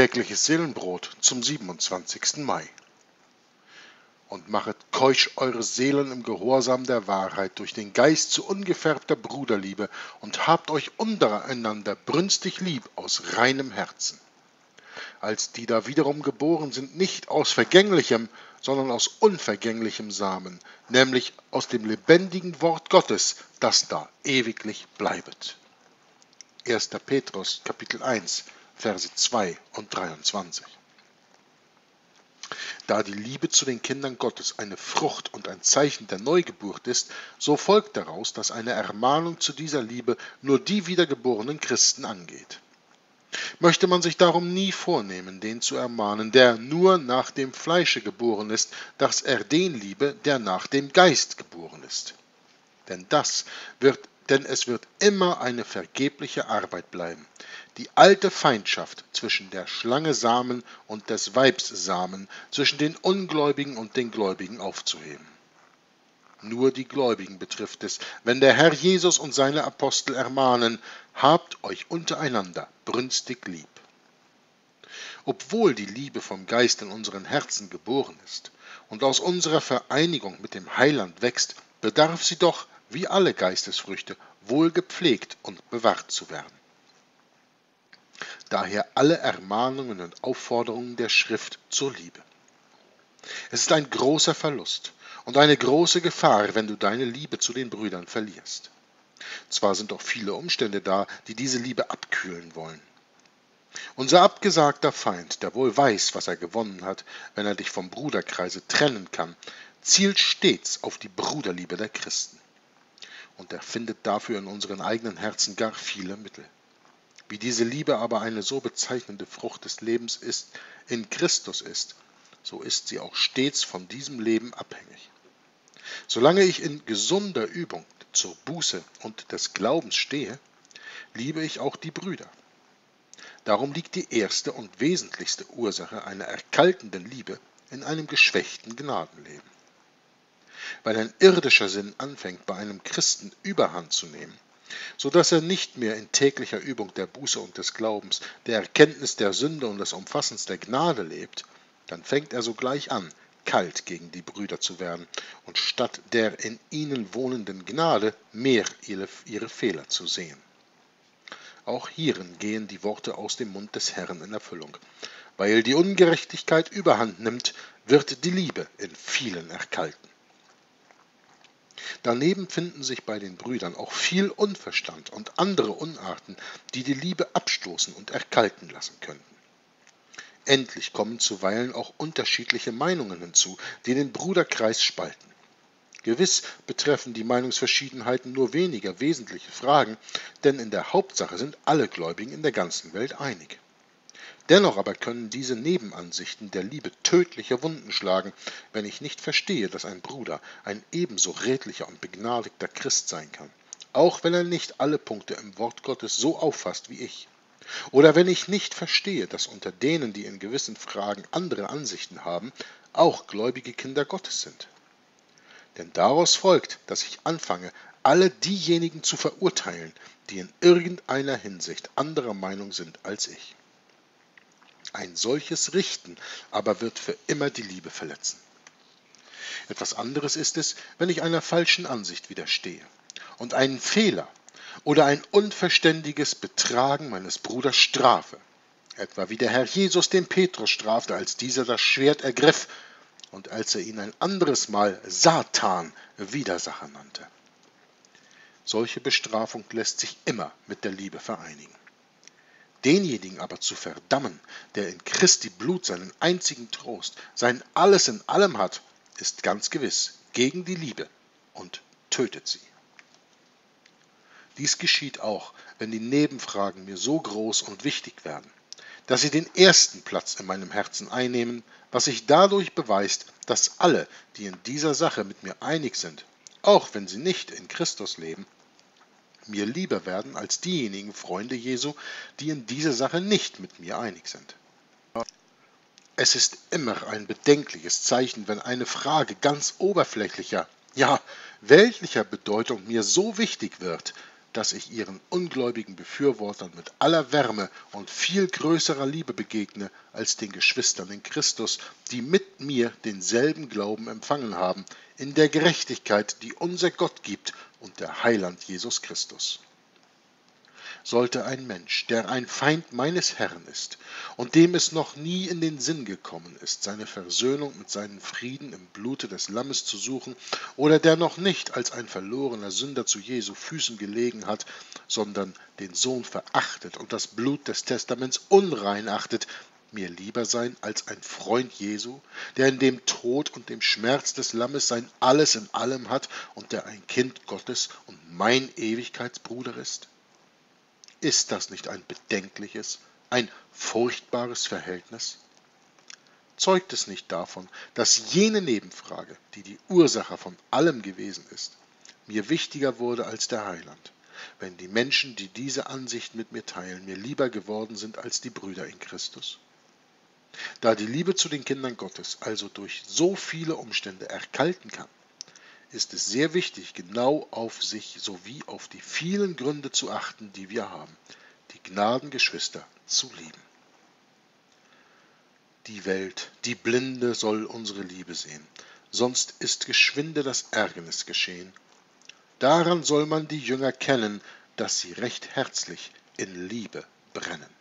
Tägliches Seelenbrot zum 27. Mai. Und machet keusch eure Seelen im Gehorsam der Wahrheit durch den Geist zu ungefärbter Bruderliebe und habt euch untereinander brünstig lieb aus reinem Herzen. Als die da wiederum geboren sind, nicht aus vergänglichem, sondern aus unvergänglichem Samen, nämlich aus dem lebendigen Wort Gottes, das da ewiglich bleibet. 1. Petrus Kapitel 1 Verse 2 und 23. Da die Liebe zu den Kindern Gottes eine Frucht und ein Zeichen der Neugeburt ist, so folgt daraus, dass eine Ermahnung zu dieser Liebe nur die wiedergeborenen Christen angeht. Möchte man sich darum nie vornehmen, den zu ermahnen, der nur nach dem Fleische geboren ist, dass er den liebe, der nach dem Geist geboren ist. Denn das wird denn es wird immer eine vergebliche Arbeit bleiben, die alte Feindschaft zwischen der Schlange Samen und des Weibs Samen, zwischen den Ungläubigen und den Gläubigen aufzuheben. Nur die Gläubigen betrifft es, wenn der Herr Jesus und seine Apostel ermahnen, habt euch untereinander brünstig lieb. Obwohl die Liebe vom Geist in unseren Herzen geboren ist und aus unserer Vereinigung mit dem Heiland wächst, bedarf sie doch wie alle Geistesfrüchte, wohl gepflegt und bewahrt zu werden. Daher alle Ermahnungen und Aufforderungen der Schrift zur Liebe. Es ist ein großer Verlust und eine große Gefahr, wenn du deine Liebe zu den Brüdern verlierst. Zwar sind auch viele Umstände da, die diese Liebe abkühlen wollen. Unser abgesagter Feind, der wohl weiß, was er gewonnen hat, wenn er dich vom Bruderkreise trennen kann, zielt stets auf die Bruderliebe der Christen und er findet dafür in unseren eigenen Herzen gar viele Mittel. Wie diese Liebe aber eine so bezeichnende Frucht des Lebens ist, in Christus ist, so ist sie auch stets von diesem Leben abhängig. Solange ich in gesunder Übung zur Buße und des Glaubens stehe, liebe ich auch die Brüder. Darum liegt die erste und wesentlichste Ursache einer erkaltenden Liebe in einem geschwächten Gnadenleben weil ein irdischer Sinn anfängt bei einem Christen überhand zu nehmen, so dass er nicht mehr in täglicher Übung der Buße und des Glaubens, der Erkenntnis der Sünde und des Umfassens der Gnade lebt, dann fängt er sogleich an, kalt gegen die Brüder zu werden und statt der in ihnen wohnenden Gnade mehr ihre, Fehler zu sehen. Auch hierin gehen die Worte aus dem Mund des Herrn in Erfüllung. Weil die Ungerechtigkeit überhand nimmt, wird die Liebe in vielen erkalten. Daneben finden sich bei den Brüdern auch viel Unverstand und andere Unarten, die die Liebe abstoßen und erkalten lassen könnten. Endlich kommen zuweilen auch unterschiedliche Meinungen hinzu, die den Bruderkreis spalten. Gewiss betreffen die Meinungsverschiedenheiten nur weniger wesentliche Fragen, denn in der Hauptsache sind alle Gläubigen in der ganzen Welt einig. Dennoch aber können diese Nebenansichten der Liebe tödliche Wunden schlagen, wenn ich nicht verstehe, dass ein Bruder ein ebenso redlicher und begnadigter Christ sein kann, auch wenn er nicht alle Punkte im Wort Gottes so auffasst wie ich. Oder wenn ich nicht verstehe, dass unter denen, die in gewissen Fragen andere Ansichten haben, auch gläubige Kinder Gottes sind. Denn daraus folgt, dass ich anfange, alle diejenigen zu verurteilen, die in irgendeiner Hinsicht anderer Meinung sind als ich. Ein solches Richten aber wird für immer die Liebe verletzen. Etwas anderes ist es, wenn ich einer falschen Ansicht widerstehe und einen Fehler oder ein unverständiges Betragen meines Bruders strafe, etwa wie der Herr Jesus den Petrus strafte, als dieser das Schwert ergriff und als er ihn ein anderes Mal Satan Widersacher nannte. Solche Bestrafung lässt sich immer mit der Liebe vereinigen. Denjenigen aber zu verdammen, der in Christi Blut seinen einzigen Trost, sein Alles in allem hat, ist ganz gewiss gegen die Liebe und tötet sie. Dies geschieht auch, wenn die Nebenfragen mir so groß und wichtig werden, dass sie den ersten Platz in meinem Herzen einnehmen, was sich dadurch beweist, dass alle, die in dieser Sache mit mir einig sind, auch wenn sie nicht in Christus leben, mir lieber werden als diejenigen Freunde Jesu, die in dieser Sache nicht mit mir einig sind. Es ist immer ein bedenkliches Zeichen, wenn eine Frage ganz oberflächlicher, ja weltlicher Bedeutung mir so wichtig wird, dass ich ihren ungläubigen Befürwortern mit aller Wärme und viel größerer Liebe begegne als den Geschwistern in Christus, die mit mir denselben Glauben empfangen haben, in der Gerechtigkeit, die unser Gott gibt und der Heiland Jesus Christus sollte ein Mensch, der ein Feind meines Herrn ist und dem es noch nie in den Sinn gekommen ist, seine Versöhnung mit seinem Frieden im Blute des Lammes zu suchen, oder der noch nicht als ein verlorener Sünder zu Jesu Füßen gelegen hat, sondern den Sohn verachtet und das Blut des Testaments unrein achtet, mir lieber sein als ein Freund Jesu, der in dem Tod und dem Schmerz des Lammes sein Alles in allem hat und der ein Kind Gottes und mein Ewigkeitsbruder ist? Ist das nicht ein bedenkliches, ein furchtbares Verhältnis? Zeugt es nicht davon, dass jene Nebenfrage, die die Ursache von allem gewesen ist, mir wichtiger wurde als der Heiland, wenn die Menschen, die diese Ansicht mit mir teilen, mir lieber geworden sind als die Brüder in Christus? Da die Liebe zu den Kindern Gottes also durch so viele Umstände erkalten kann, ist es sehr wichtig, genau auf sich sowie auf die vielen Gründe zu achten, die wir haben, die Gnadengeschwister zu lieben. Die Welt, die Blinde soll unsere Liebe sehen, sonst ist geschwinde das Ärgernis geschehen. Daran soll man die Jünger kennen, dass sie recht herzlich in Liebe brennen.